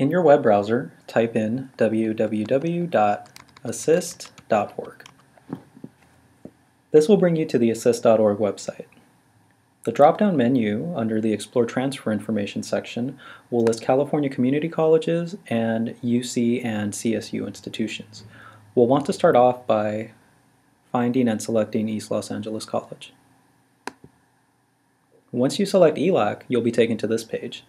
In your web browser, type in www.assist.org. This will bring you to the assist.org website. The drop-down menu under the Explore Transfer Information section will list California community colleges and UC and CSU institutions. We'll want to start off by finding and selecting East Los Angeles College. Once you select ELAC, you'll be taken to this page.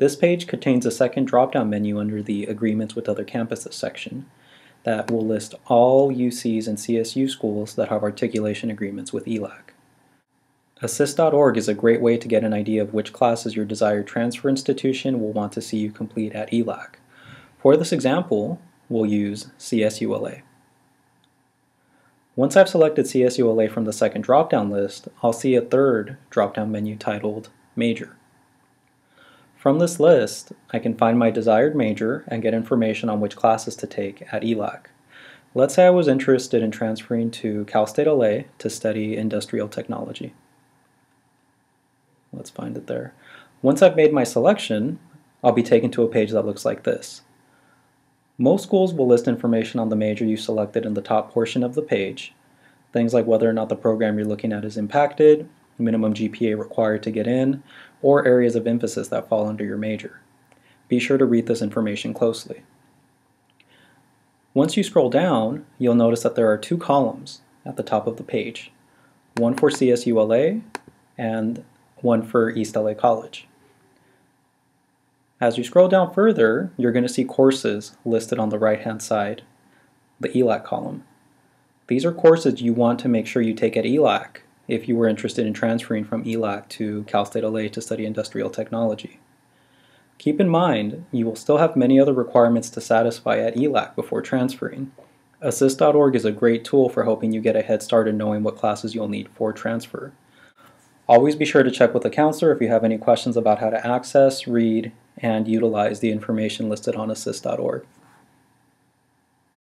This page contains a second drop-down menu under the Agreements with Other Campuses section that will list all UCs and CSU schools that have articulation agreements with ELAC. Assist.org is a great way to get an idea of which classes your desired transfer institution will want to see you complete at ELAC. For this example, we'll use CSULA. Once I've selected CSULA from the second drop-down list, I'll see a third drop-down menu titled Major. From this list, I can find my desired major and get information on which classes to take at ELAC. Let's say I was interested in transferring to Cal State LA to study industrial technology. Let's find it there. Once I've made my selection, I'll be taken to a page that looks like this. Most schools will list information on the major you selected in the top portion of the page, things like whether or not the program you're looking at is impacted, minimum GPA required to get in, or areas of emphasis that fall under your major. Be sure to read this information closely. Once you scroll down, you'll notice that there are two columns at the top of the page, one for CSULA and one for East LA College. As you scroll down further, you're going to see courses listed on the right-hand side, the ELAC column. These are courses you want to make sure you take at ELAC if you were interested in transferring from ELAC to Cal State LA to study industrial technology. Keep in mind, you will still have many other requirements to satisfy at ELAC before transferring. Assist.org is a great tool for helping you get a head start in knowing what classes you'll need for transfer. Always be sure to check with a counselor if you have any questions about how to access, read, and utilize the information listed on assist.org.